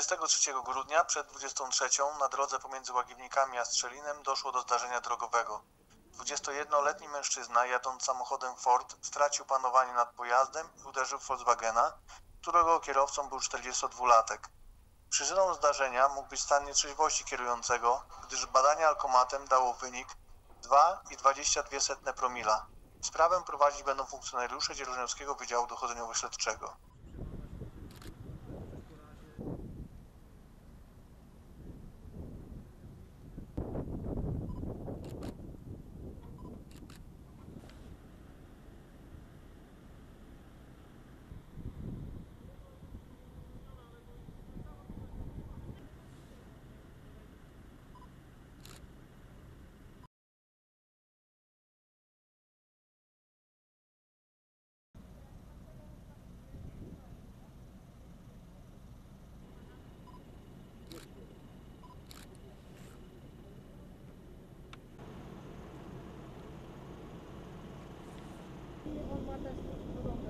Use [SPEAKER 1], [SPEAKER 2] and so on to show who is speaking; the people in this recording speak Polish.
[SPEAKER 1] 23 grudnia przed 23 na drodze pomiędzy Łagiewnikami a Strzelinem doszło do zdarzenia drogowego. 21-letni mężczyzna jadąc samochodem Ford stracił panowanie nad pojazdem i uderzył w Volkswagena, którego kierowcą był 42-latek. Przyczyną zdarzenia mógł być stan nietrzeźwości kierującego, gdyż badanie alkomatem dało wynik 2,22 promila. Sprawę prowadzić będą funkcjonariusze Dzierżoniowskiego Wydziału Dochodzeniowo-Śledczego.
[SPEAKER 2] 你们把这。